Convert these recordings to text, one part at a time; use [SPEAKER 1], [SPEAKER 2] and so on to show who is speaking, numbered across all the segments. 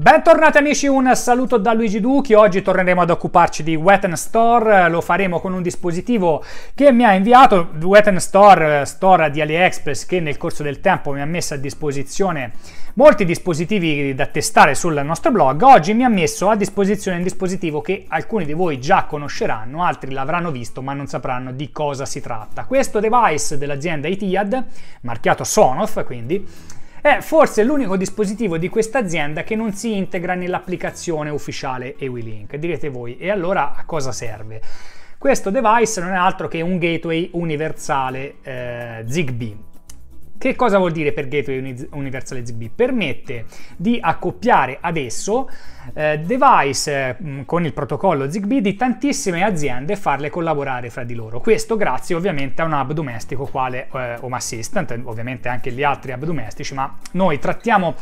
[SPEAKER 1] Bentornati amici, un saluto da Luigi Duchi. Oggi torneremo ad occuparci di Wet Store. Lo faremo con un dispositivo che mi ha inviato Wet Store, store di AliExpress, che nel corso del tempo mi ha messo a disposizione molti dispositivi da testare sul nostro blog. Oggi mi ha messo a disposizione un dispositivo che alcuni di voi già conosceranno, altri l'avranno visto ma non sapranno di cosa si tratta. Questo device dell'azienda Etihad, marchiato Sonoff quindi, è forse l'unico dispositivo di questa azienda che non si integra nell'applicazione ufficiale EWILink. Direte voi, e allora a cosa serve? Questo device non è altro che un gateway universale eh, ZigBee che cosa vuol dire per Gateway Universale ZigBee? Permette di accoppiare adesso eh, device eh, con il protocollo ZigBee di tantissime aziende e farle collaborare fra di loro. Questo grazie ovviamente a un hub domestico quale eh, Home Assistant, ovviamente anche gli altri hub domestici, ma noi trattiamo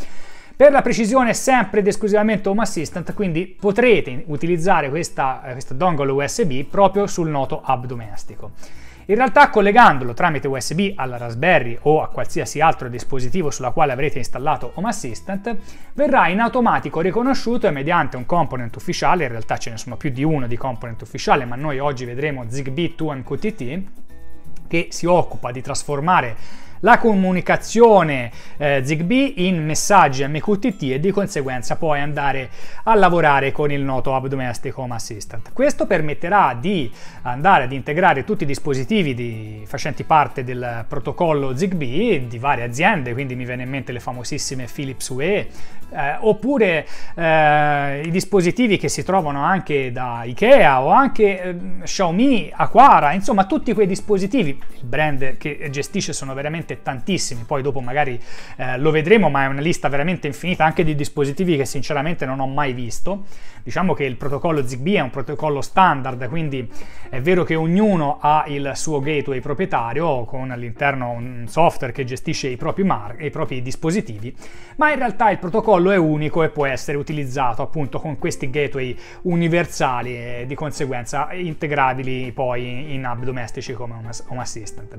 [SPEAKER 1] per la precisione sempre ed esclusivamente Home Assistant, quindi potrete utilizzare questa, eh, questa dongle USB proprio sul noto hub domestico. In realtà collegandolo tramite USB alla Raspberry o a qualsiasi altro dispositivo sulla quale avrete installato Home Assistant, verrà in automatico riconosciuto e mediante un component ufficiale, in realtà ce ne sono più di uno di component ufficiale, ma noi oggi vedremo ZigBee 2MQTT, che si occupa di trasformare la comunicazione eh, ZigBee in messaggi MQTT e di conseguenza poi andare a lavorare con il noto Hub Domestic Home Assistant. Questo permetterà di andare ad integrare tutti i dispositivi di, facenti parte del protocollo ZigBee di varie aziende, quindi mi viene in mente le famosissime Philips UE, eh, oppure eh, i dispositivi che si trovano anche da Ikea o anche eh, Xiaomi, Aquara, insomma tutti quei dispositivi, il brand che gestisce sono veramente tantissimi, poi dopo magari eh, lo vedremo, ma è una lista veramente infinita anche di dispositivi che sinceramente non ho mai visto. Diciamo che il protocollo ZigBee è un protocollo standard, quindi è vero che ognuno ha il suo gateway proprietario con all'interno un software che gestisce i propri, mar- i propri dispositivi, ma in realtà il protocollo è unico e può essere utilizzato appunto con questi gateway universali e di conseguenza integrabili poi in hub domestici come Home Assistant.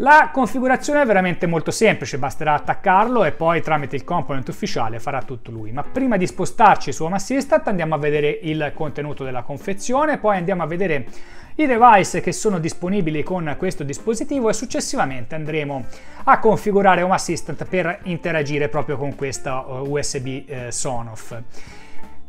[SPEAKER 1] La configurazione è veramente molto semplice, basterà attaccarlo e poi tramite il component ufficiale farà tutto lui. Ma prima di spostarci su Home Assistant andiamo a vedere il contenuto della confezione, poi andiamo a vedere i device che sono disponibili con questo dispositivo e successivamente andremo a configurare Home Assistant per interagire proprio con questa USB eh, Sonoff.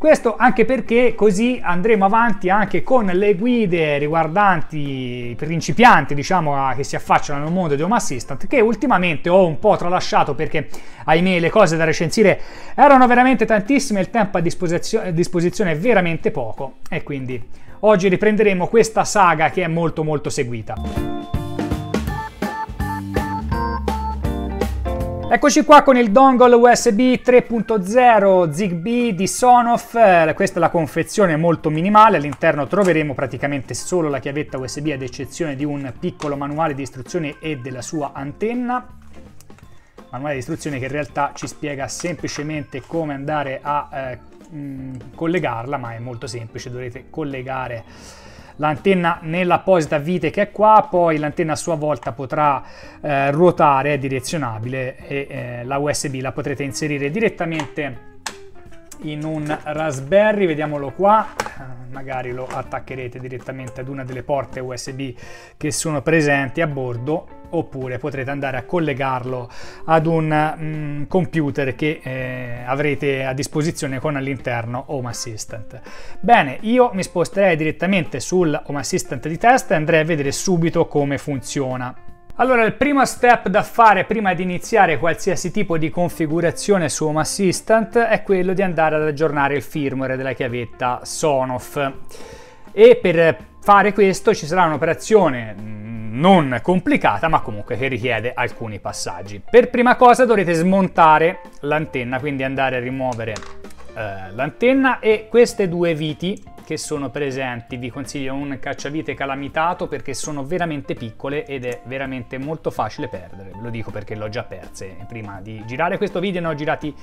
[SPEAKER 1] Questo anche perché così andremo avanti anche con le guide riguardanti i principianti, diciamo, che si affacciano nel mondo di Home Assistant, che ultimamente ho un po' tralasciato perché, ahimè, le cose da recensire erano veramente tantissime, il tempo a disposizione, disposizione è veramente poco e quindi oggi riprenderemo questa saga che è molto molto seguita. Eccoci qua con il dongle USB 3.0 ZigBee di Sonoff, eh, questa è la confezione molto minimale, all'interno troveremo praticamente solo la chiavetta USB ad eccezione di un piccolo manuale di istruzioni e della sua antenna, manuale di istruzioni che in realtà ci spiega semplicemente come andare a eh, mh, collegarla, ma è molto semplice, dovrete collegare l'antenna nell'apposita vite che è qua, poi l'antenna a sua volta potrà eh, ruotare, è direzionabile e eh, la USB la potrete inserire direttamente in un Raspberry, vediamolo qua, magari lo attaccherete direttamente ad una delle porte USB che sono presenti a bordo oppure potrete andare a collegarlo ad un mm, computer che eh, avrete a disposizione con all'interno Home Assistant. Bene, io mi sposterei direttamente sul Home Assistant di test e andrei a vedere subito come funziona. Allora, il primo step da fare prima di iniziare qualsiasi tipo di configurazione su Home Assistant è quello di andare ad aggiornare il firmware della chiavetta Sonoff. E per fare questo ci sarà un'operazione mm, non complicata, ma comunque che richiede alcuni passaggi. Per prima cosa dovrete smontare l'antenna, quindi andare a rimuovere eh, l'antenna e queste due viti che sono presenti. Vi consiglio un cacciavite calamitato perché sono veramente piccole ed è veramente molto facile perdere. Ve lo dico perché l'ho già perse prima di girare questo video, ne ho girati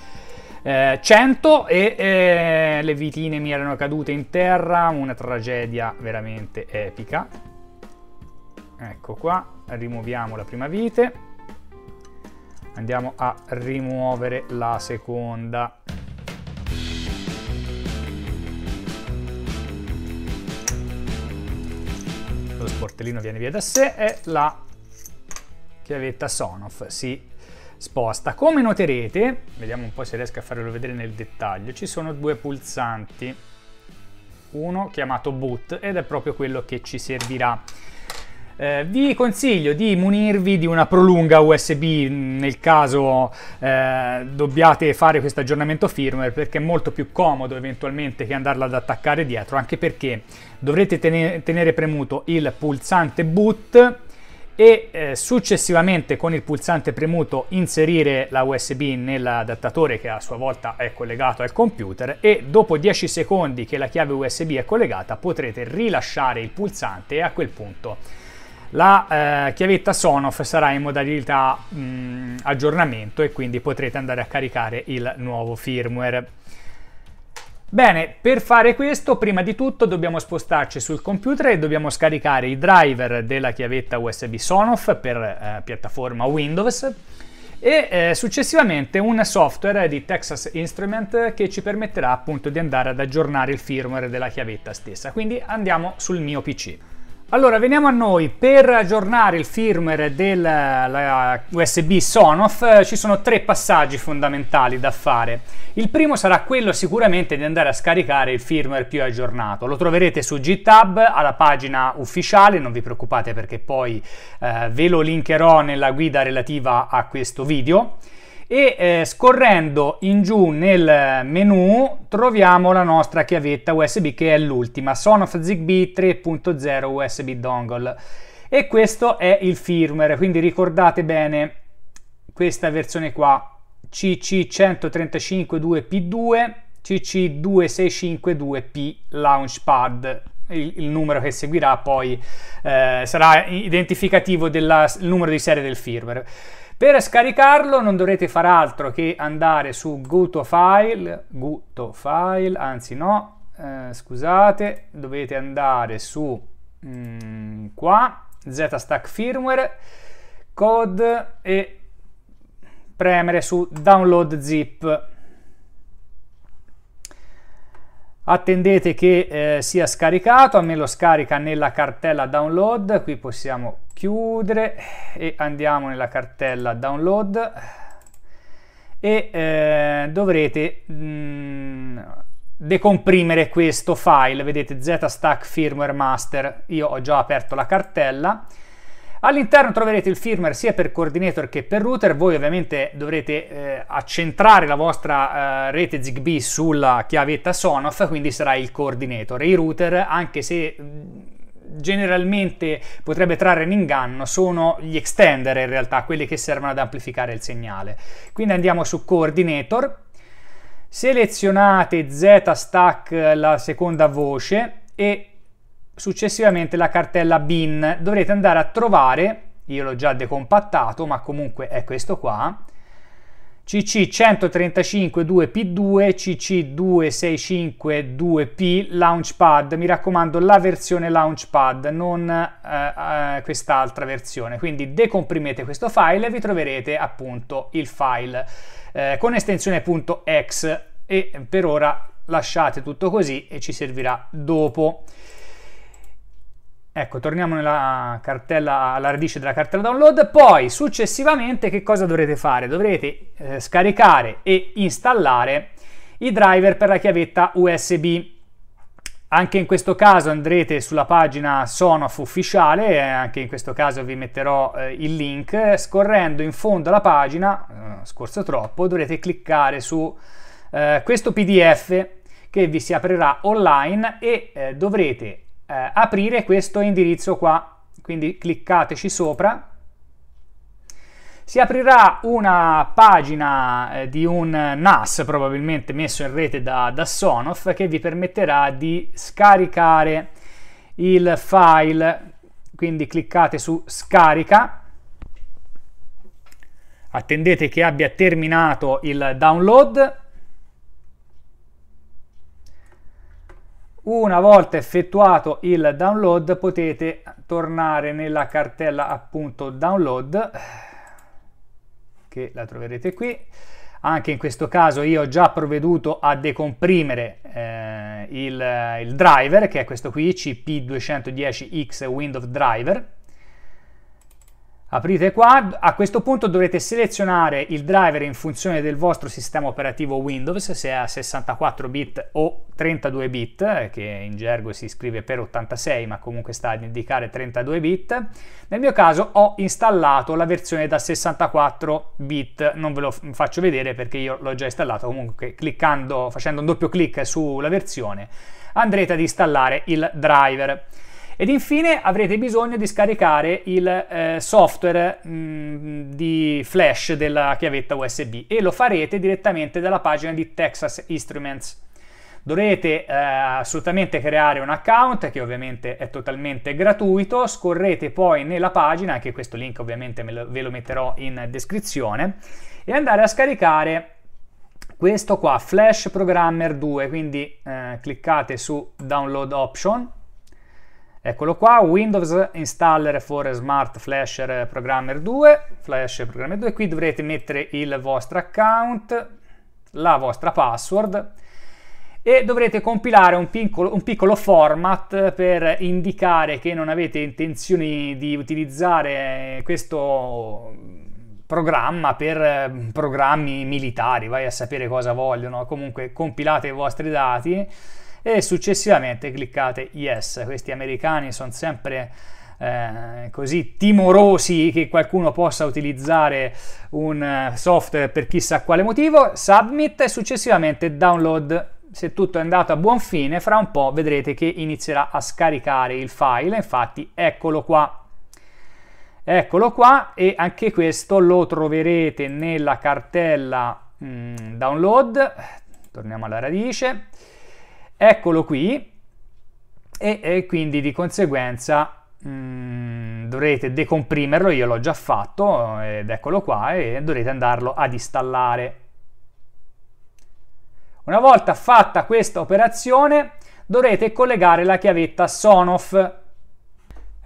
[SPEAKER 1] eh, 100 e eh, le vitine mi erano cadute in terra, una tragedia veramente epica. Ecco qua, rimuoviamo la prima vite, andiamo a rimuovere la seconda lo sportellino viene via da sé e la chiavetta Sonoff si sposta. Come noterete, vediamo un po' se riesco a farvelo vedere nel dettaglio, ci sono due pulsanti, uno chiamato boot ed è proprio quello che ci servirà. Eh, vi consiglio di munirvi di una prolunga USB nel caso eh, dobbiate fare questo aggiornamento firmware perché è molto più comodo eventualmente che andarla ad attaccare dietro anche perché dovrete tenere, tenere premuto il pulsante boot e eh, successivamente con il pulsante premuto inserire la USB nell'adattatore che a sua volta è collegato al computer e dopo 10 secondi che la chiave USB è collegata potrete rilasciare il pulsante e a quel punto la eh, chiavetta Sonoff sarà in modalità mh, aggiornamento e quindi potrete andare a caricare il nuovo firmware. Bene, per fare questo prima di tutto dobbiamo spostarci sul computer e dobbiamo scaricare i driver della chiavetta USB Sonoff per eh, piattaforma Windows e eh, successivamente un software di Texas Instrument che ci permetterà appunto di andare ad aggiornare il firmware della chiavetta stessa. Quindi andiamo sul mio PC. Allora, veniamo a noi. Per aggiornare il firmware della USB Sonoff ci sono tre passaggi fondamentali da fare. Il primo sarà quello sicuramente di andare a scaricare il firmware più aggiornato. Lo troverete su GitHub alla pagina ufficiale, non vi preoccupate perché poi eh, ve lo linkerò nella guida relativa a questo video e eh, scorrendo in giù nel menu troviamo la nostra chiavetta USB che è l'ultima. Sonoff Zigbee 3.0 USB dongle. E questo è il firmware quindi ricordate bene questa versione qua. CC135.2P2 CC2652P Launchpad. Il, numero che seguirà poi eh, sarà identificativo del numero di serie del firmware per scaricarlo non dovrete fare altro che andare su Go to File, Go to File, anzi no, eh, scusate, dovete andare su mm, qua, ZStack Firmware, Code e premere su Download Zip attendete che eh, sia scaricato a me lo scarica nella cartella download. Qui possiamo chiudere e andiamo nella cartella download. E eh, dovrete mh, mm, decomprimere questo file. Vedete zstack firmware master. Io ho già aperto la cartella All'interno troverete il firmware sia per coordinator che per router, voi ovviamente dovrete eh, accentrare la vostra eh, rete ZigBee sulla chiavetta Sonoff, quindi sarà il coordinator. I router, anche se generalmente potrebbe trarre in inganno, sono gli extender in realtà, quelli che servono ad amplificare il segnale. Quindi andiamo su coordinator, selezionate Z-Stack la seconda voce e successivamente la cartella bin. Dovrete andare a trovare io l'ho già decompattato ma comunque è questo qua. CC135-2P2, CC2652P Launchpad, mi raccomando la versione Launchpad, non eh, eh, quest'altra versione, quindi decomprimete questo file e vi troverete appunto il file eh, con estensione .exe. E per ora lasciate tutto così e ci servirà dopo. Ecco, torniamo nella cartella, alla radice della cartella download. Poi, successivamente, che cosa dovrete fare? Dovrete eh, scaricare e installare i driver per la chiavetta USB. Anche in questo caso andrete sulla pagina Sonoff ufficiale, e anche in questo caso vi metterò eh, il link. Scorrendo in fondo alla pagina, eh, scorso troppo, dovrete cliccare su eh, questo PDF che vi si aprirà online e eh, dovrete eh, aprire questo indirizzo qua. Quindi cliccateci sopra. Si aprirà una pagina eh, di un NAS probabilmente messo in rete da, da Sonoff che vi permetterà di scaricare il file. Quindi cliccate su scarica attendete che abbia terminato il download Una volta effettuato il download potete tornare nella cartella appunto download che la troverete qui. Anche in questo caso io ho già provveduto a decomprimere eh, il, il driver, che è questo qui, CP210X Windows Driver, Aprite qua, a questo punto dovrete selezionare il driver in funzione del vostro sistema operativo Windows, se è a 64 bit o 32 bit, che in gergo si scrive per 86 ma comunque sta ad indicare 32 bit. Nel mio caso ho installato la versione da 64 bit, non ve lo faccio vedere perché io l'ho già installato, comunque cliccando, facendo un doppio clic sulla versione andrete ad installare il driver. Ed infine avrete bisogno di scaricare il eh, software mh, mm, di flash della chiavetta USB e lo farete direttamente dalla pagina di Texas Instruments. Dovrete eh, assolutamente creare un account che ovviamente è totalmente gratuito, scorrete poi nella pagina, anche questo link ovviamente lo, ve lo metterò in descrizione, e andare a scaricare questo qua, Flash Programmer 2, quindi eh, cliccate su Download Option Eccolo qua, Windows Installer for Smart Flasher Programmer 2, Flash Programmer 2, qui dovrete mettere il vostro account, la vostra password e dovrete compilare un piccolo, un piccolo format per indicare che non avete intenzione di utilizzare questo programma per programmi militari, vai a sapere cosa vogliono, comunque compilate i vostri dati e successivamente cliccate yes. Questi americani sono sempre eh, così timorosi che qualcuno possa utilizzare un eh, software per chissà quale motivo, submit e successivamente download. Se tutto è andato a buon fine, fra un po' vedrete che inizierà a scaricare il file, infatti eccolo qua. Eccolo qua e anche questo lo troverete nella cartella mm, download. Torniamo alla radice Eccolo qui e, e quindi di conseguenza mm, dovrete decomprimerlo, io l'ho già fatto ed eccolo qua e dovrete andarlo ad installare. Una volta fatta questa operazione dovrete collegare la chiavetta Sonoff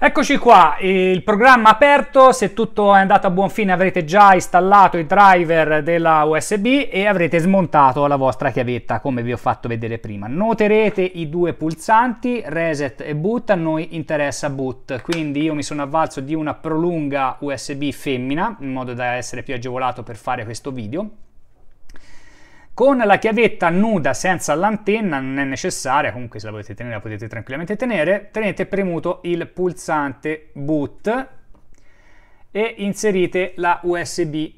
[SPEAKER 1] Eccoci qua, il programma aperto, se tutto è andato a buon fine avrete già installato i driver della USB e avrete smontato la vostra chiavetta come vi ho fatto vedere prima. Noterete i due pulsanti reset e boot, a noi interessa boot, quindi io mi sono avvalso di una prolunga USB femmina in modo da essere più agevolato per fare questo video con la chiavetta nuda senza l'antenna non è necessaria, comunque se la volete tenere la potete tranquillamente tenere, tenete premuto il pulsante boot e inserite la USB.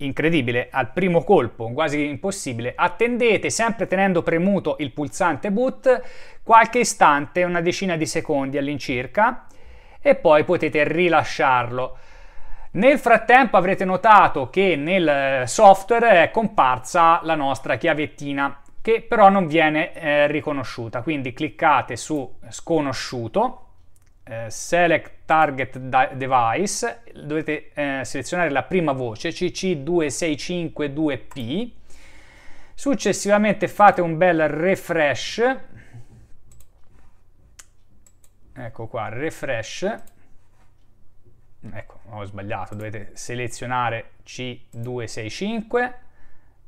[SPEAKER 1] Incredibile, al primo colpo, quasi impossibile. Attendete sempre tenendo premuto il pulsante boot qualche istante, una decina di secondi all'incirca, e poi potete rilasciarlo. Nel frattempo avrete notato che nel eh, software è comparsa la nostra chiavettina che però non viene eh, riconosciuta, quindi cliccate su sconosciuto, eh, select target device, dovete eh, selezionare la prima voce CC2652P, successivamente fate un bel refresh, ecco qua, refresh, ecco, ho sbagliato, dovete selezionare C265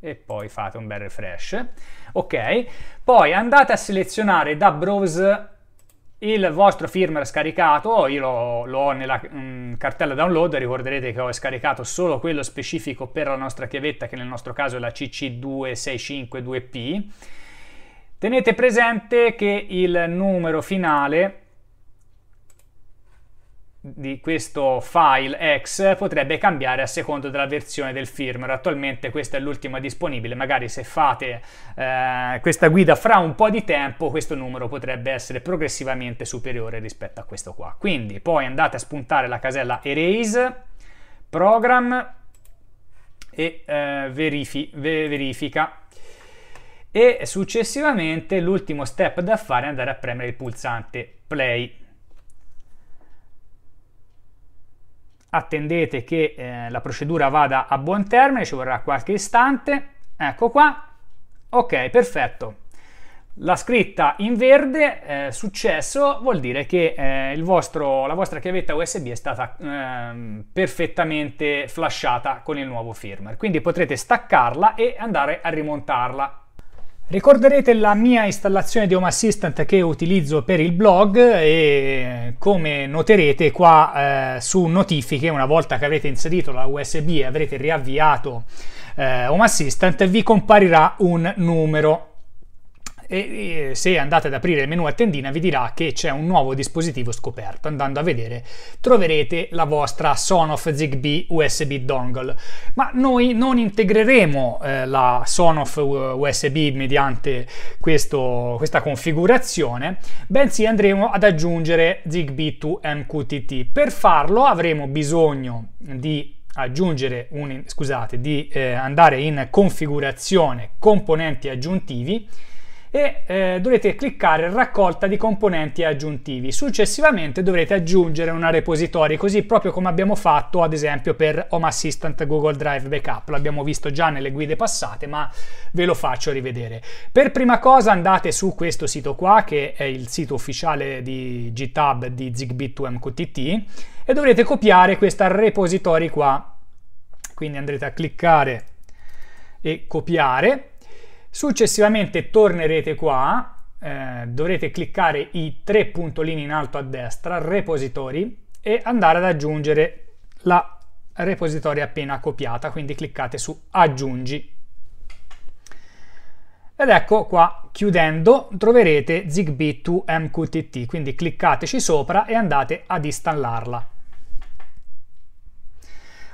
[SPEAKER 1] e poi fate un bel refresh. Ok, poi andate a selezionare da browse il vostro firmware scaricato, io lo, ho nella mh, mm, cartella download, ricorderete che ho scaricato solo quello specifico per la nostra chiavetta che nel nostro caso è la CC2652P. Tenete presente che il numero finale di questo file X potrebbe cambiare a seconda della versione del firmware. Attualmente questa è l'ultima disponibile, magari se fate eh, questa guida fra un po' di tempo questo numero potrebbe essere progressivamente superiore rispetto a questo qua. Quindi poi andate a spuntare la casella Erase, Program e eh, verifi verifica e successivamente l'ultimo step da fare è andare a premere il pulsante Play attendete che eh, la procedura vada a buon termine, ci vorrà qualche istante, ecco qua, ok, perfetto. La scritta in verde, eh, successo, vuol dire che eh, vostro, la vostra chiavetta USB è stata ehm, perfettamente flashata con il nuovo firmware, quindi potrete staccarla e andare a rimontarla Ricorderete la mia installazione di Home Assistant che utilizzo per il blog e come noterete qua eh, su notifiche una volta che avrete inserito la USB e avrete riavviato eh, Home Assistant vi comparirà un numero e, se andate ad aprire il menu a tendina vi dirà che c'è un nuovo dispositivo scoperto. Andando a vedere troverete la vostra Sonoff Zigbee USB dongle. Ma noi non integreremo eh, la Sonoff USB mediante questo, questa configurazione, bensì andremo ad aggiungere Zigbee to MQTT. Per farlo avremo bisogno di aggiungere un, scusate, di eh, andare in configurazione componenti aggiuntivi e eh, dovrete cliccare raccolta di componenti aggiuntivi. Successivamente dovrete aggiungere una repository, così proprio come abbiamo fatto ad esempio per Home Assistant Google Drive Backup. L'abbiamo visto già nelle guide passate, ma ve lo faccio rivedere. Per prima cosa andate su questo sito qua, che è il sito ufficiale di GitHub di Zigbee 2 MQTT, e dovrete copiare questa repository qua. Quindi andrete a cliccare e copiare Successivamente tornerete qua, eh, dovrete cliccare i tre puntolini in alto a destra, repositori, e andare ad aggiungere la repository appena copiata, quindi cliccate su aggiungi. Ed ecco qua, chiudendo, troverete Zigbee 2 MQTT, quindi cliccateci sopra e andate ad installarla.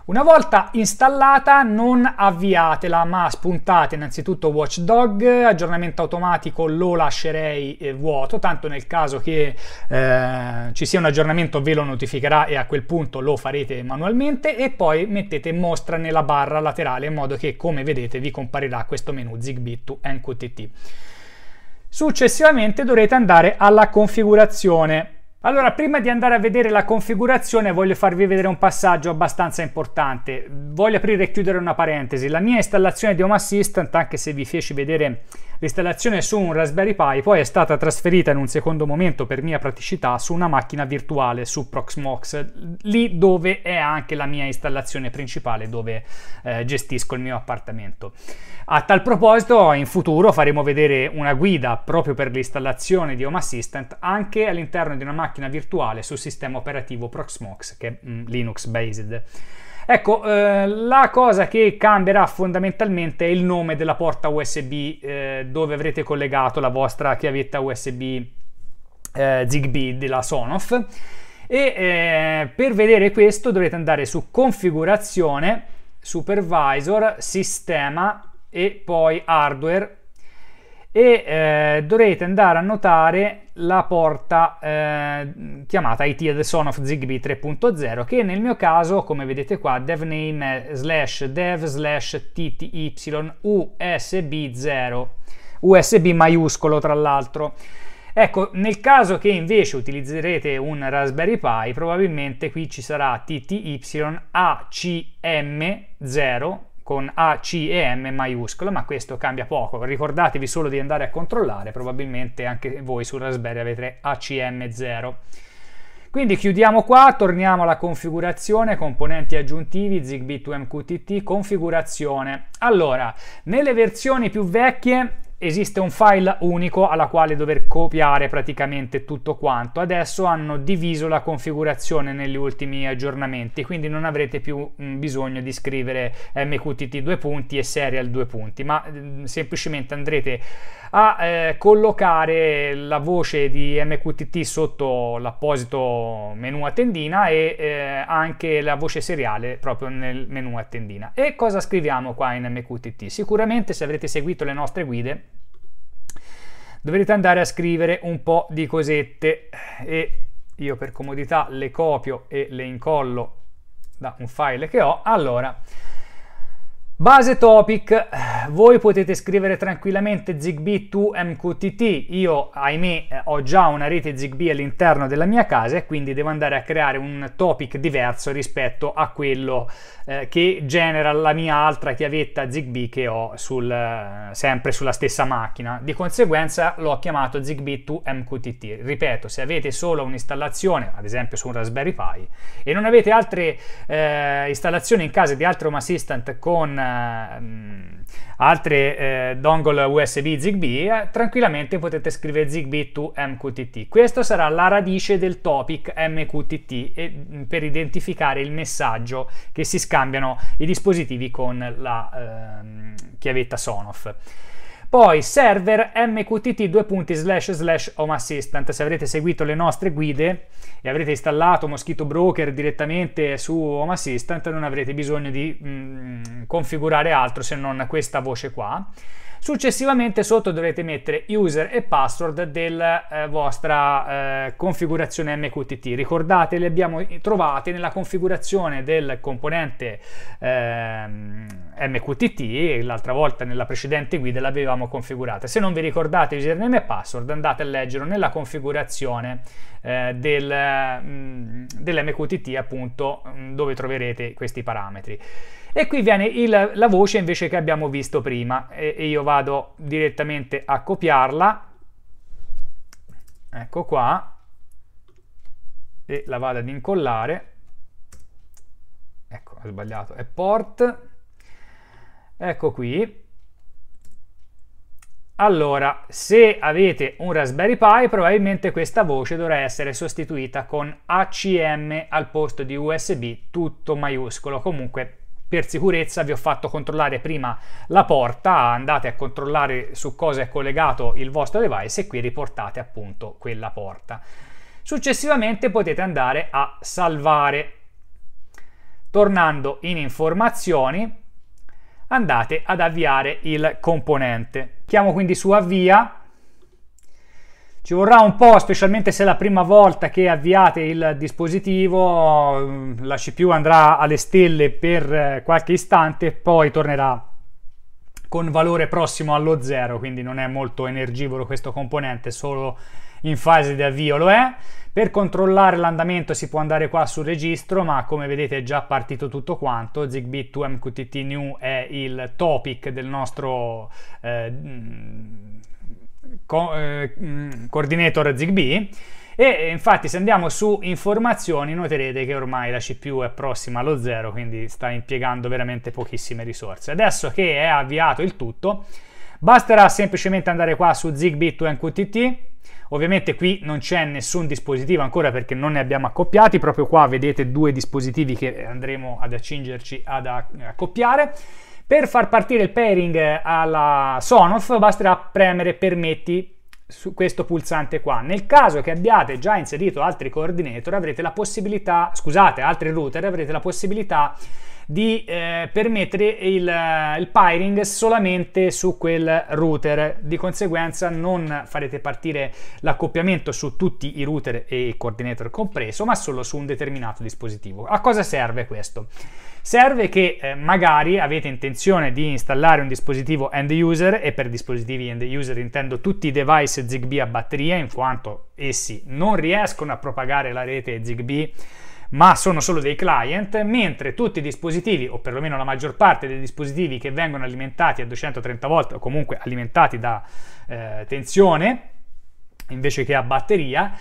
[SPEAKER 1] Una volta installata non avviatela ma spuntate innanzitutto Watchdog, aggiornamento automatico lo lascerei eh, vuoto, tanto nel caso che eh, ci sia un aggiornamento ve lo notificherà e a quel punto lo farete manualmente e poi mettete mostra nella barra laterale in modo che come vedete vi comparirà questo menu Zigbee to NQTT. Successivamente dovrete andare alla configurazione allora, prima di andare a vedere la configurazione voglio farvi vedere un passaggio abbastanza importante. Voglio aprire e chiudere una parentesi. La mia installazione di Home Assistant, anche se vi feci vedere l'installazione su un Raspberry Pi, poi è stata trasferita in un secondo momento per mia praticità su una macchina virtuale su Proxmox, lì dove è anche la mia installazione principale, dove eh, gestisco il mio appartamento. A tal proposito, in futuro faremo vedere una guida proprio per l'installazione di Home Assistant anche all'interno di una macchina virtuale sul sistema operativo Proxmox, che è mm, Linux based. Ecco, eh, la cosa che cambierà fondamentalmente è il nome della porta USB eh, dove avrete collegato la vostra chiavetta USB eh, Zigbee della Sonoff. E eh, per vedere questo dovrete andare su configurazione, supervisor, sistema e poi hardware. E eh, dovrete andare a notare la porta eh, chiamata IT The Son of Zigbee 3.0 che nel mio caso come vedete qua devname slash dev slash tty usb 0 usb maiuscolo tra l'altro. Ecco, nel caso che invece utilizzerete un Raspberry Pi, probabilmente qui ci sarà TTY ACM0 con A, C e M maiuscolo, ma questo cambia poco. Ricordatevi solo di andare a controllare, probabilmente anche voi su Raspberry avete ACM0. Quindi chiudiamo qua, torniamo alla configurazione, componenti aggiuntivi, Zigbee 2 MQTT, configurazione. Allora, nelle versioni più vecchie esiste un file unico alla quale dover copiare praticamente tutto quanto. Adesso hanno diviso la configurazione negli ultimi aggiornamenti, quindi non avrete più mm, bisogno di scrivere mqtt due punti e serial due punti, ma mm, semplicemente andrete a eh, collocare la voce di MQTT sotto l'apposito menu a tendina e eh, anche la voce seriale proprio nel menu a tendina. E cosa scriviamo qua in MQTT? Sicuramente se avrete seguito le nostre guide dovrete andare a scrivere un po' di cosette e io per comodità le copio e le incollo da un file che ho. Allora, Base topic, voi potete scrivere tranquillamente Zigbee to MQTT, io ahimè ho già una rete Zigbee all'interno della mia casa e quindi devo andare a creare un topic diverso rispetto a quello eh, che genera la mia altra chiavetta Zigbee che ho sul, eh, sempre sulla stessa macchina. Di conseguenza l'ho chiamato Zigbee to MQTT. Ripeto, se avete solo un'installazione, ad esempio su un Raspberry Pi, e non avete altre eh, installazioni in casa di altro Home Assistant con eh, altre eh, dongle USB Zigbee, eh, tranquillamente potete scrivere Zigbee to MQTT. Questo sarà la radice del topic MQTT e, mm, per identificare il messaggio che si scambiano i dispositivi con la ehm, chiavetta Sonoff. Poi server mqtt 2 home assistant. Se avrete seguito le nostre guide e avrete installato Mosquito Broker direttamente su Home Assistant, non avrete bisogno di mm, configurare altro se non questa voce qua. Successivamente sotto dovrete mettere user e password della eh, vostra eh, configurazione MQTT. Ricordate, le abbiamo trovate nella configurazione del componente eh, MQTT, l'altra volta nella precedente guida l'avevamo configurata. Se non vi ricordate username e password andate a leggerlo nella configurazione eh, del, mm, dell'MQTT appunto mm, dove troverete questi parametri. E qui viene il, la voce invece che abbiamo visto prima e, e io vado direttamente a copiarla. Ecco qua. E la vado ad incollare. Ecco, ho sbagliato. È port. Ecco qui. Allora, se avete un Raspberry Pi, probabilmente questa voce dovrà essere sostituita con ACM al posto di USB tutto maiuscolo. Comunque per sicurezza vi ho fatto controllare prima la porta, andate a controllare su cosa è collegato il vostro device e qui riportate appunto quella porta. Successivamente potete andare a salvare. Tornando in informazioni, andate ad avviare il componente. Chiamo quindi su avvia ci vorrà un po', specialmente se è la prima volta che avviate il dispositivo, mm, la CPU andrà alle stelle per eh, qualche istante, poi tornerà con valore prossimo allo zero, quindi non è molto energivoro questo componente, solo in fase di avvio lo è. Per controllare l'andamento si può andare qua sul registro, ma come vedete è già partito tutto quanto. Zigbee 2 MQTT New è il topic del nostro eh, co- eh, mm, coordinator Zigbee e infatti se andiamo su informazioni noterete che ormai la CPU è prossima allo zero quindi sta impiegando veramente pochissime risorse. Adesso che è avviato il tutto basterà semplicemente andare qua su Zigbee to NQTT ovviamente qui non c'è nessun dispositivo ancora perché non ne abbiamo accoppiati proprio qua vedete due dispositivi che andremo ad accingerci ad accoppiare per far partire il pairing alla Sonoff basterà premere permetti su questo pulsante qua. Nel caso che abbiate già inserito altri coordinator avrete la possibilità, scusate, altri router, avrete la possibilità di eh, permettere il, il pairing solamente su quel router. Di conseguenza non farete partire l'accoppiamento su tutti i router e il coordinator compreso, ma solo su un determinato dispositivo. A cosa serve questo? Serve che eh, magari avete intenzione di installare un dispositivo end user e per dispositivi end user intendo tutti i device Zigbee a batteria in quanto essi non riescono a propagare la rete Zigbee ma sono solo dei client, mentre tutti i dispositivi, o perlomeno la maggior parte dei dispositivi che vengono alimentati a 230 volt o comunque alimentati da eh, tensione invece che a batteria,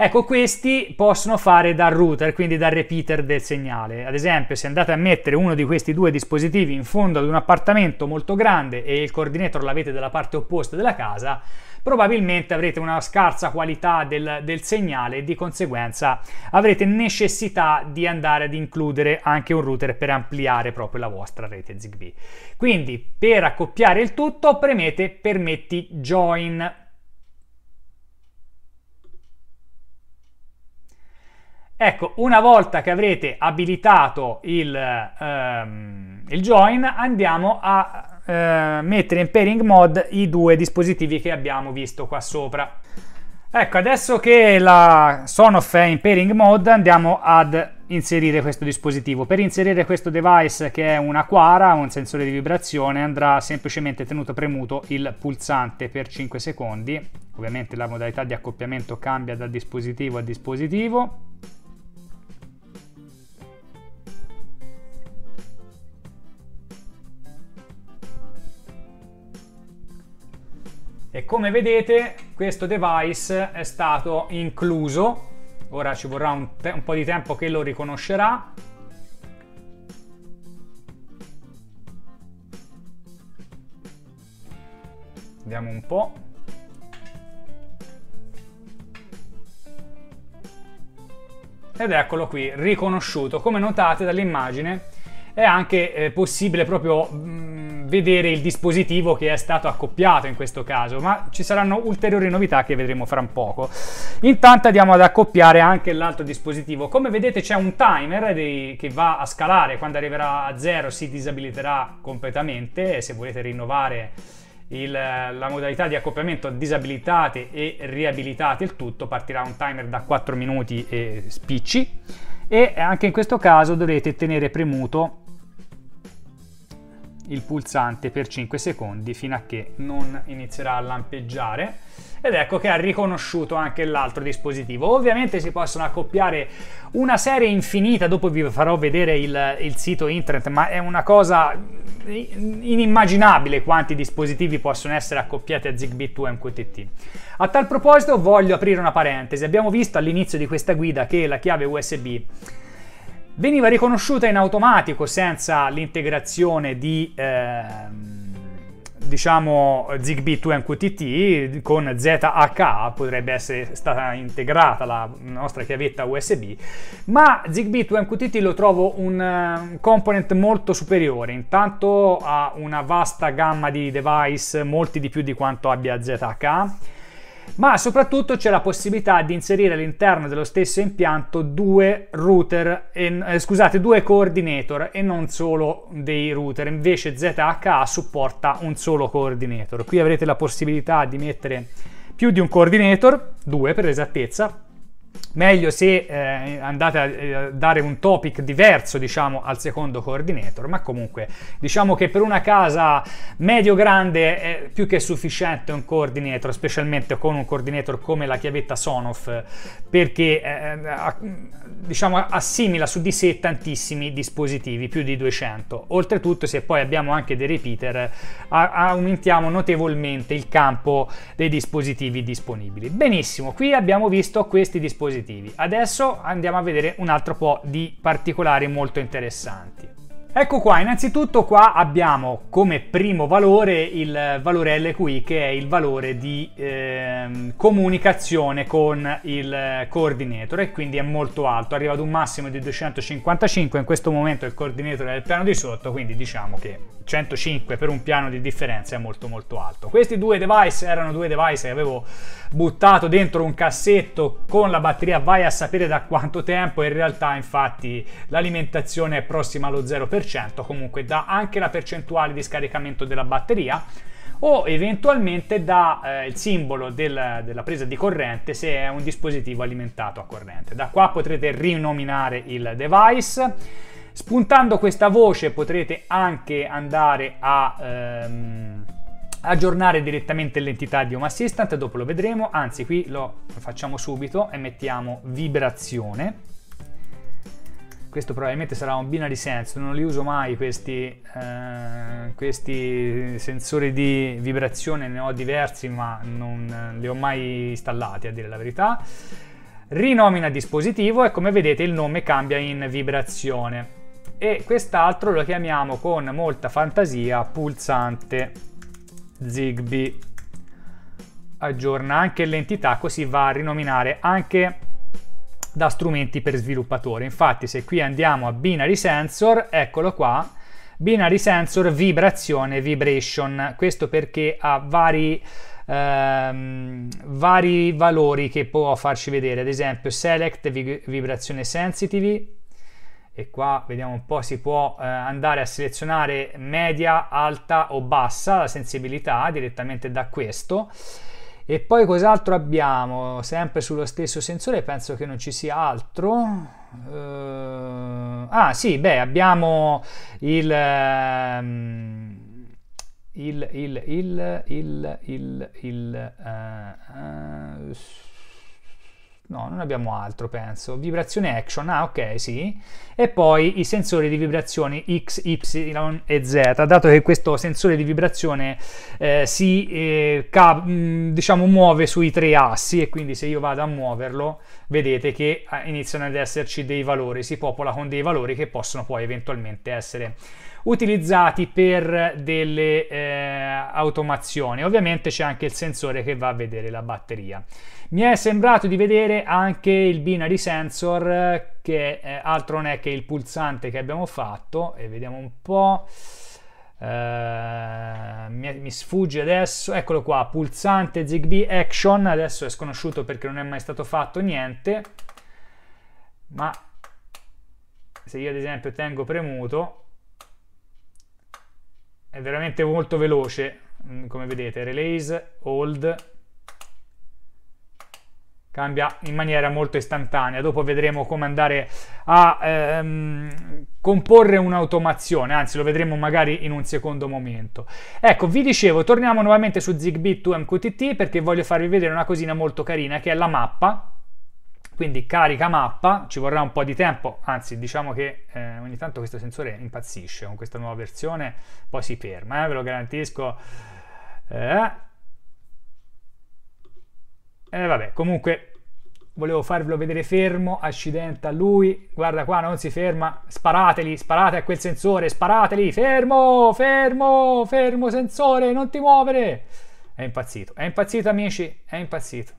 [SPEAKER 1] Ecco, questi possono fare da router, quindi da repeater del segnale. Ad esempio, se andate a mettere uno di questi due dispositivi in fondo ad un appartamento molto grande e il coordinator l'avete dalla parte opposta della casa, probabilmente avrete una scarsa qualità del, del, segnale e di conseguenza avrete necessità di andare ad includere anche un router per ampliare proprio la vostra rete Zigbee. Quindi per accoppiare il tutto premete permetti join Ecco, una volta che avrete abilitato il, ehm, il join, andiamo a eh, mettere in pairing mode i due dispositivi che abbiamo visto qua sopra. Ecco, adesso che la Sonoff è in pairing mode, andiamo ad inserire questo dispositivo. Per inserire questo device che è una Quara, un sensore di vibrazione, andrà semplicemente tenuto premuto il pulsante per 5 secondi. Ovviamente la modalità di accoppiamento cambia da dispositivo a dispositivo. e come vedete questo device è stato incluso. Ora ci vorrà un, un po' di tempo che lo riconoscerà. Vediamo un po' ed eccolo qui riconosciuto. Come notate dall'immagine è anche eh, possibile proprio mh, vedere il dispositivo che è stato accoppiato in questo caso, ma ci saranno ulteriori novità che vedremo fra un poco. Intanto andiamo ad accoppiare anche l'altro dispositivo. Come vedete c'è un timer di, che va a scalare, quando arriverà a zero si disabiliterà completamente e se volete rinnovare il, la modalità di accoppiamento disabilitate e riabilitate il tutto partirà un timer da 4 minuti e spicci e anche in questo caso dovrete tenere premuto il pulsante per 5 secondi fino a che non inizierà a lampeggiare ed ecco che ha riconosciuto anche l'altro dispositivo. Ovviamente si possono accoppiare una serie infinita, dopo vi farò vedere il, il sito internet, ma è una cosa inimmaginabile quanti dispositivi possono essere accoppiati a Zigbee 2 MQTT. A tal proposito voglio aprire una parentesi. Abbiamo visto all'inizio di questa guida che la chiave USB veniva riconosciuta in automatico senza l'integrazione di eh, diciamo Zigbee 2 MQTT con ZHA potrebbe essere stata integrata la nostra chiavetta USB ma Zigbee 2 MQTT lo trovo un component molto superiore intanto ha una vasta gamma di device molti di più di quanto abbia ZHA ma soprattutto c'è la possibilità di inserire all'interno dello stesso impianto due router, eh, scusate, due coordinator e non solo dei router, invece ZHA supporta un solo coordinator. Qui avrete la possibilità di mettere più di un coordinator, due per esattezza, meglio se eh, andate a eh, dare un topic diverso diciamo al secondo coordinator ma comunque diciamo che per una casa medio grande è più che sufficiente un coordinator specialmente con un coordinator come la chiavetta Sonoff perché eh, diciamo assimila su di sé tantissimi dispositivi più di 200 oltretutto se poi abbiamo anche dei repeater aumentiamo notevolmente il campo dei dispositivi disponibili. Benissimo qui abbiamo visto questi dispositivi dispositivi. Adesso andiamo a vedere un altro po' di particolari molto interessanti. Ecco qua, innanzitutto qua abbiamo come primo valore il valore LQI che è il valore di eh, comunicazione con il coordinator e quindi è molto alto, arriva ad un massimo di 255, in questo momento il coordinator è il piano di sotto, quindi diciamo che 105 per un piano di differenza è molto molto alto. Questi due device erano due device che avevo buttato dentro un cassetto con la batteria vai a sapere da quanto tempo, in realtà infatti l'alimentazione è prossima allo 0%, comunque dà anche la percentuale di scaricamento della batteria o eventualmente dà eh, il simbolo del, della presa di corrente se è un dispositivo alimentato a corrente. Da qua potrete rinominare il device Spuntando questa voce potrete anche andare a ehm, aggiornare direttamente l'entità di Home Assistant, dopo lo vedremo, anzi qui lo facciamo subito e mettiamo vibrazione. Questo probabilmente sarà un binary sense, non li uso mai questi, eh, questi sensori di vibrazione, ne ho diversi ma non li ho mai installati a dire la verità. Rinomina dispositivo e come vedete il nome cambia in vibrazione e quest'altro lo chiamiamo con molta fantasia pulsante Zigbee. Aggiorna anche l'entità così va a rinominare anche da strumenti per sviluppatori. Infatti se qui andiamo a binary sensor, eccolo qua, binary sensor vibrazione vibration. Questo perché ha vari ehm, vari valori che può farci vedere, ad esempio select vibrazione sensitive e qua vediamo un po' si può eh, andare a selezionare media, alta o bassa la sensibilità direttamente da questo e poi cos'altro abbiamo? Sempre sullo stesso sensore penso che non ci sia altro. Uh, ah sì beh abbiamo il um, il il il il il, il uh, uh, No, non abbiamo altro, penso. Vibrazione action, ah ok, sì. E poi i sensori di vibrazioni X, Y e Z, dato che questo sensore di vibrazione eh, si eh, ca- mm, diciamo muove sui tre assi e quindi se io vado a muoverlo, vedete che eh, iniziano ad esserci dei valori, si popola con dei valori che possono poi eventualmente essere utilizzati per delle eh, automazioni. Ovviamente c'è anche il sensore che va a vedere la batteria. Mi è sembrato di vedere anche il binary sensor che eh, altro non è che il pulsante che abbiamo fatto e vediamo un po'. Uh, mi, mi, sfugge adesso, eccolo qua, pulsante Zigbee Action, adesso è sconosciuto perché non è mai stato fatto niente, ma se io ad esempio tengo premuto è veramente molto veloce, mm, come vedete, release, hold, cambia in maniera molto istantanea. Dopo vedremo come andare a ehm, comporre un'automazione, anzi lo vedremo magari in un secondo momento. Ecco, vi dicevo, torniamo nuovamente su Zigbee 2 MQTT perché voglio farvi vedere una cosina molto carina che è la mappa. Quindi carica mappa, ci vorrà un po' di tempo, anzi diciamo che eh, ogni tanto questo sensore impazzisce con questa nuova versione, poi si ferma, eh, ve lo garantisco. Eh, eh, vabbè, comunque volevo farvelo vedere fermo, accidenta lui, guarda qua non si ferma, sparateli, sparate a quel sensore, sparateli, fermo, fermo, fermo sensore, non ti muovere. È impazzito, è impazzito amici, è impazzito.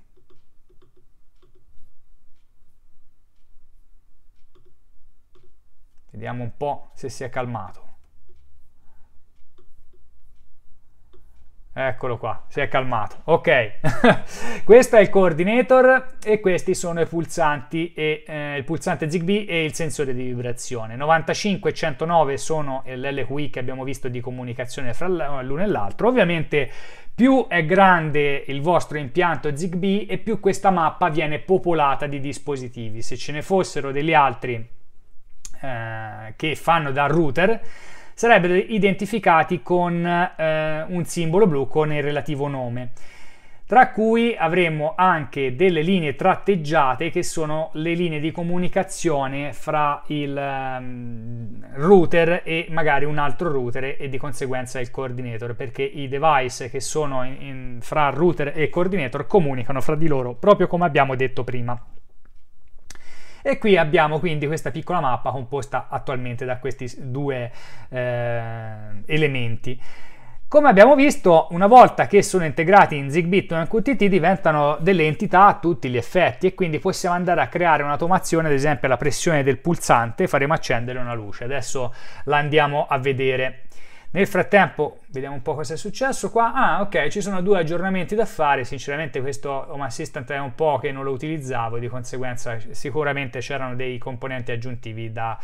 [SPEAKER 1] Vediamo un po' se si è calmato. Eccolo qua, si è calmato. Ok, questo è il coordinator e questi sono i pulsanti, e, eh, il pulsante Zigbee e il sensore di vibrazione. 95 e 109 sono l'LQI che abbiamo visto di comunicazione fra l'uno e l'altro. Ovviamente più è grande il vostro impianto Zigbee e più questa mappa viene popolata di dispositivi. Se ce ne fossero degli altri eh, che fanno da router, sarebbero identificati con eh, un simbolo blu con il relativo nome tra cui avremo anche delle linee tratteggiate che sono le linee di comunicazione fra il um, router e magari un altro router e di conseguenza il coordinator perché i device che sono in, in, fra router e coordinator comunicano fra di loro proprio come abbiamo detto prima. E qui abbiamo quindi questa piccola mappa composta attualmente da questi due eh, elementi. Come abbiamo visto, una volta che sono integrati in Zigbee o in QTT diventano delle entità a tutti gli effetti e quindi possiamo andare a creare un'automazione, ad esempio alla pressione del pulsante faremo accendere una luce. Adesso la andiamo a vedere. Nel frattempo, vediamo un po' cosa è successo qua. Ah, ok, ci sono due aggiornamenti da fare. Sinceramente, questo Home Assistant è un po' che non lo utilizzavo, di conseguenza, sicuramente c'erano dei componenti aggiuntivi da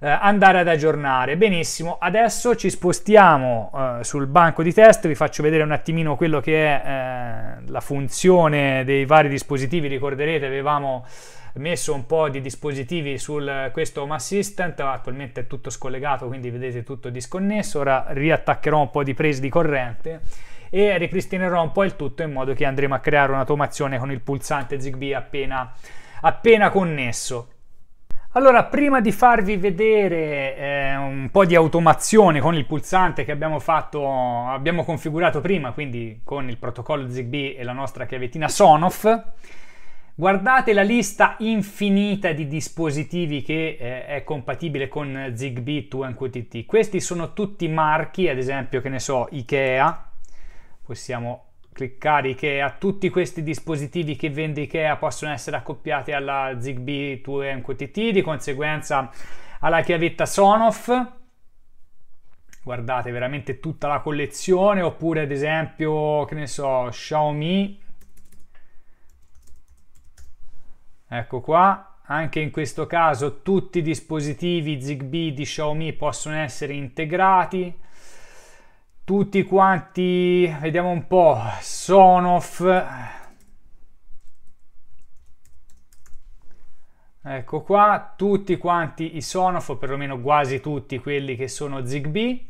[SPEAKER 1] eh, andare ad aggiornare. Benissimo, adesso ci spostiamo eh, sul banco di test. Vi faccio vedere un attimino quello che è eh, la funzione dei vari dispositivi. Ricorderete, avevamo messo un po' di dispositivi su questo Home Assistant, attualmente è tutto scollegato, quindi vedete tutto disconnesso, ora riattaccherò un po' di prese di corrente e ripristinerò un po' il tutto in modo che andremo a creare un'automazione con il pulsante Zigbee appena, appena connesso. Allora, prima di farvi vedere eh, un po' di automazione con il pulsante che abbiamo fatto, abbiamo configurato prima, quindi con il protocollo Zigbee e la nostra chiavettina Sonoff, Guardate la lista infinita di dispositivi che eh, è compatibile con Zigbee 2MQTT. Questi sono tutti marchi, ad esempio, che ne so, IKEA. Possiamo cliccare IKEA. Tutti questi dispositivi che vende IKEA possono essere accoppiati alla Zigbee 2MQTT, di conseguenza alla chiavetta Sonoff. Guardate veramente tutta la collezione, oppure ad esempio, che ne so, Xiaomi Ecco qua, anche in questo caso tutti i dispositivi Zigbee di Xiaomi possono essere integrati. Tutti quanti, vediamo un po', Sonoff. Ecco qua, tutti quanti i Sonoff, o perlomeno quasi tutti quelli che sono Zigbee.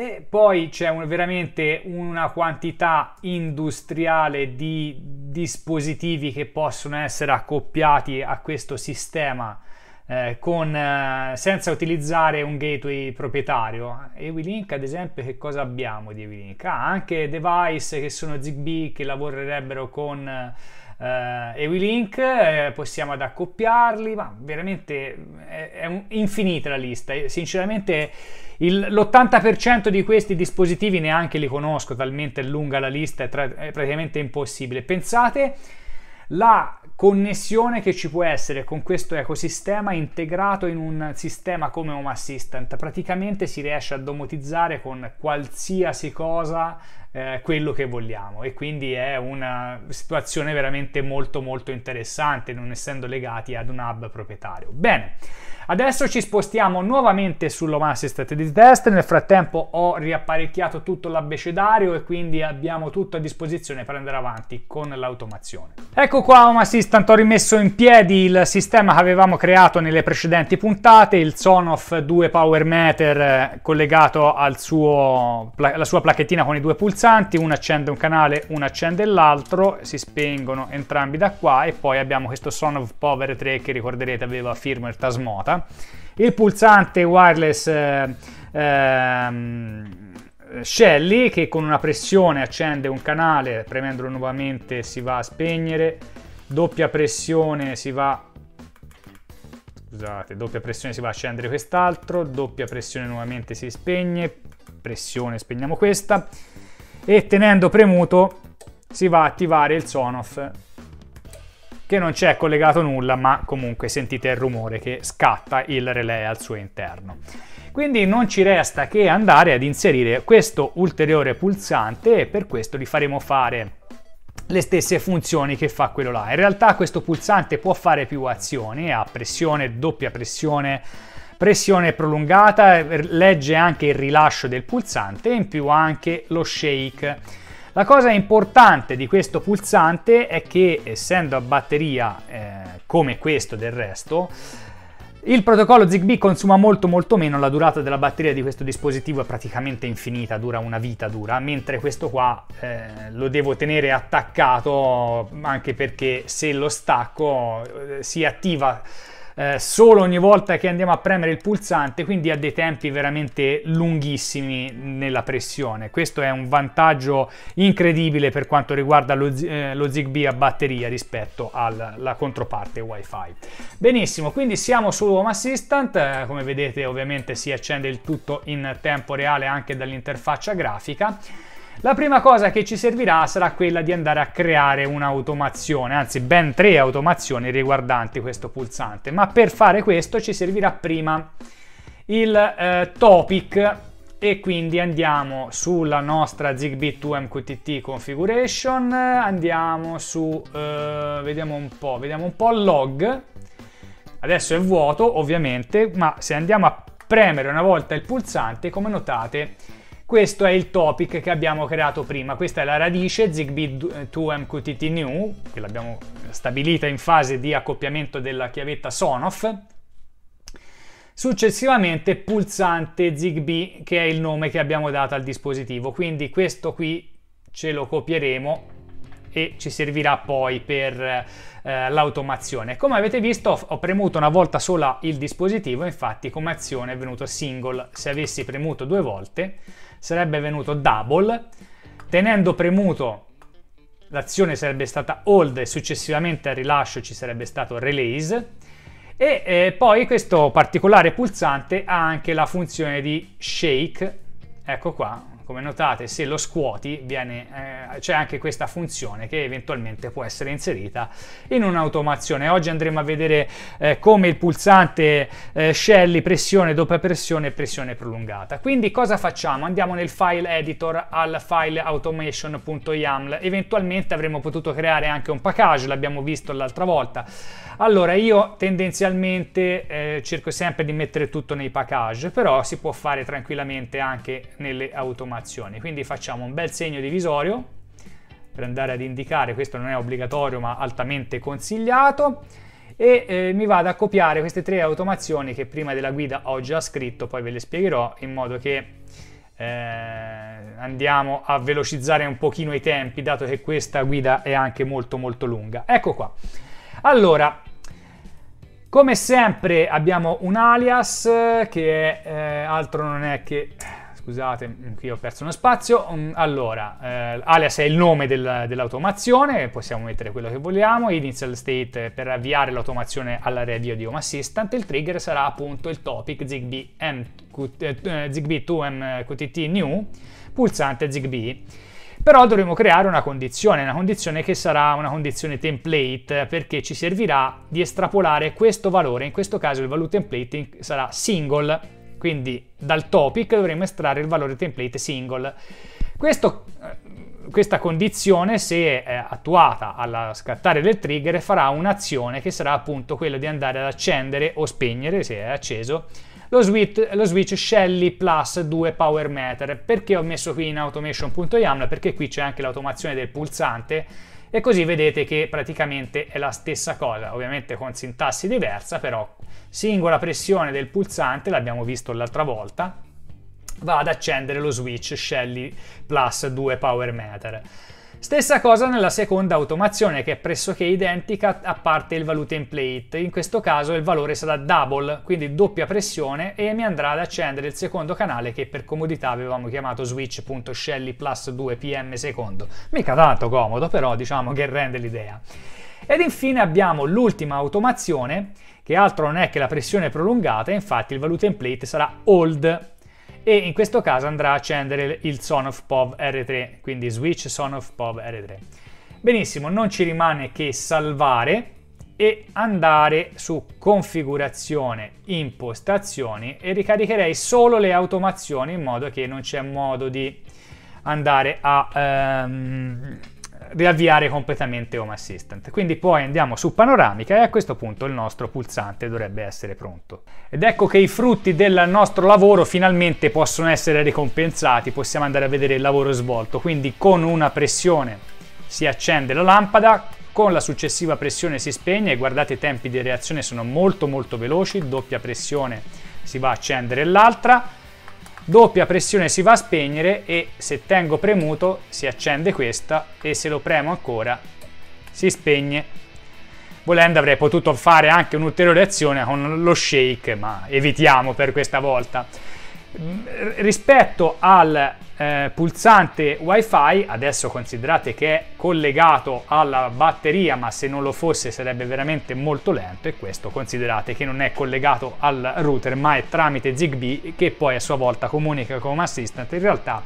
[SPEAKER 1] E poi c'è un, veramente una quantità industriale di dispositivi che possono essere accoppiati a questo sistema eh, con, eh, senza utilizzare un gateway proprietario. Ewilink ad esempio che cosa abbiamo di Ewilink? Ah, anche device che sono Zigbee che lavorerebbero con eh, EWLink, eh, possiamo ad accoppiarli, ma veramente è, è un, infinita la lista. Sinceramente il, l'80% di questi dispositivi neanche li conosco, talmente lunga la lista, è, tra, è praticamente impossibile. Pensate la connessione che ci può essere con questo ecosistema integrato in un sistema come Home Assistant. Praticamente si riesce a domotizzare con qualsiasi cosa eh, quello che vogliamo e quindi è una situazione veramente molto molto interessante non essendo legati ad un hub proprietario. Bene. Adesso ci spostiamo nuovamente sull'Home Assistant di test, nel frattempo ho riapparecchiato tutto l'abbecedario e quindi abbiamo tutto a disposizione per andare avanti con l'automazione. Ecco qua Home Assistant, ho rimesso in piedi il sistema che avevamo creato nelle precedenti puntate, il Sonoff 2 Power Meter eh, collegato alla sua placchettina con i due pulsanti, uno accende un canale, uno accende l'altro, si spengono entrambi da qua e poi abbiamo questo Sonoff Power 3 che ricorderete aveva firmware Tasmota. Il pulsante wireless eh, eh, Shelly che con una pressione accende un canale, premendolo nuovamente si va a spegnere, doppia pressione si va scusate, doppia pressione si va a accendere quest'altro, doppia pressione nuovamente si spegne, pressione spegniamo questa e tenendo premuto si va a attivare il Sonoff che non c'è collegato nulla, ma comunque sentite il rumore che scatta il relay al suo interno. Quindi non ci resta che andare ad inserire questo ulteriore pulsante e per questo gli faremo fare le stesse funzioni che fa quello là. In realtà questo pulsante può fare più azioni, ha pressione, doppia pressione, pressione prolungata, legge anche il rilascio del pulsante e in più anche lo shake. La cosa importante di questo pulsante è che essendo a batteria eh, come questo del resto, il protocollo ZigBee consuma molto molto meno, la durata della batteria di questo dispositivo è praticamente infinita, dura una vita dura, mentre questo qua eh, lo devo tenere attaccato anche perché se lo stacco eh, si attiva eh, solo ogni volta che andiamo a premere il pulsante, quindi ha dei tempi veramente lunghissimi nella pressione. Questo è un vantaggio incredibile per quanto riguarda lo, eh, lo ZigBee a batteria rispetto alla controparte Wi-Fi. Benissimo, quindi siamo su Home Assistant, eh, come vedete ovviamente si accende il tutto in tempo reale anche dall'interfaccia grafica. La prima cosa che ci servirà sarà quella di andare a creare un'automazione, anzi ben tre automazioni riguardanti questo pulsante, ma per fare questo ci servirà prima il eh, topic e quindi andiamo sulla nostra Zigbee 2 MQTT configuration, andiamo su, eh, vediamo un po', vediamo un po' log, adesso è vuoto ovviamente, ma se andiamo a premere una volta il pulsante, come notate questo è il topic che abbiamo creato prima, questa è la radice Zigbee 2MQTT new, che l'abbiamo stabilita in fase di accoppiamento della chiavetta Sonoff. Successivamente pulsante Zigbee, che è il nome che abbiamo dato al dispositivo, quindi questo qui ce lo copieremo e ci servirà poi per eh, l'automazione. Come avete visto ho premuto una volta sola il dispositivo, infatti come azione è venuto single, se avessi premuto due volte sarebbe venuto double, tenendo premuto l'azione sarebbe stata hold e successivamente al rilascio ci sarebbe stato release. E eh, poi questo particolare pulsante ha anche la funzione di shake, ecco qua, come notate se lo scuoti viene, eh, c'è anche questa funzione che eventualmente può essere inserita in un'automazione. Oggi andremo a vedere eh, come il pulsante eh, Shelly pressione, doppia pressione e pressione prolungata. Quindi cosa facciamo? Andiamo nel file editor al file automation.yaml, eventualmente avremmo potuto creare anche un package, l'abbiamo visto l'altra volta. Allora io tendenzialmente eh, cerco sempre di mettere tutto nei package, però si può fare tranquillamente anche nelle automazioni informazioni. Quindi facciamo un bel segno divisorio per andare ad indicare, questo non è obbligatorio ma altamente consigliato, e eh, mi vado a copiare queste tre automazioni che prima della guida ho già scritto, poi ve le spiegherò in modo che eh, andiamo a velocizzare un pochino i tempi, dato che questa guida è anche molto molto lunga. Ecco qua. Allora, come sempre abbiamo un alias che è, eh, altro non è che scusate, qui ho perso uno spazio. Um, allora, eh, alias è il nome del, dell'automazione, possiamo mettere quello che vogliamo, initial state per avviare l'automazione all'area di Home Assistant, il trigger sarà appunto il topic Zigbee, MQ, eh, Zigbee 2 MQTT new, pulsante Zigbee. Però dovremo creare una condizione, una condizione che sarà una condizione template perché ci servirà di estrapolare questo valore, in questo caso il value template sarà single quindi dal topic dovremo estrarre il valore template single. Questo, eh, questa condizione, se è attuata alla scattare del trigger, farà un'azione che sarà appunto quella di andare ad accendere o spegnere, se è acceso, lo switch, lo switch Shelly Plus 2 Power Meter. Perché ho messo qui in automation.yaml? Perché qui c'è anche l'automazione del pulsante e così vedete che praticamente è la stessa cosa, ovviamente con sintassi diversa, però singola pressione del pulsante, l'abbiamo visto l'altra volta, va ad accendere lo switch Shelly Plus 2 Power Meter. Stessa cosa nella seconda automazione che è pressoché identica a parte il value template, in questo caso il valore sarà double, quindi doppia pressione e mi andrà ad accendere il secondo canale che per comodità avevamo chiamato switch.shelly plus 2 pm secondo. Mica tanto comodo, però diciamo che rende l'idea. Ed infine abbiamo l'ultima automazione che altro non è che la pressione prolungata, infatti il value template sarà hold e in questo caso andrà a accendere il Son of POV R3, quindi switch Son of POV R3. Benissimo, non ci rimane che salvare e andare su configurazione impostazioni e ricaricherei solo le automazioni in modo che non c'è modo di andare a ehm, riavviare completamente Home Assistant. Quindi poi andiamo su panoramica e a questo punto il nostro pulsante dovrebbe essere pronto. Ed ecco che i frutti del nostro lavoro finalmente possono essere ricompensati, possiamo andare a vedere il lavoro svolto. Quindi con una pressione si accende la lampada, con la successiva pressione si spegne e guardate i tempi di reazione sono molto molto veloci, doppia pressione si va a accendere l'altra doppia pressione si va a spegnere e se tengo premuto si accende questa e se lo premo ancora si spegne. Volendo avrei potuto fare anche un'ulteriore azione con lo shake ma evitiamo per questa volta rispetto al eh, pulsante wifi adesso considerate che è collegato alla batteria ma se non lo fosse sarebbe veramente molto lento e questo considerate che non è collegato al router ma è tramite zigbee che poi a sua volta comunica con Assistant. In realtà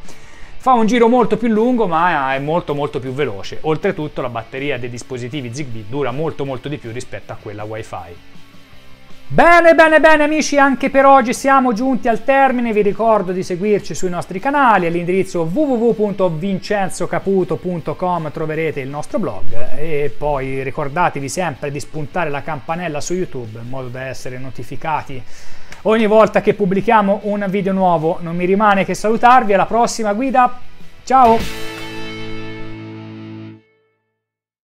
[SPEAKER 1] fa un giro molto più lungo ma è molto molto più veloce. Oltretutto la batteria dei dispositivi zigbee dura molto molto di più rispetto a quella wifi Bene, bene, bene amici, anche per oggi siamo giunti al termine, vi ricordo di seguirci sui nostri canali, all'indirizzo www.vincenzocaputo.com troverete il nostro blog. E poi ricordatevi sempre di spuntare la campanella su YouTube in modo da essere notificati ogni volta che pubblichiamo un video nuovo. Non mi rimane che salutarvi, alla prossima guida, ciao!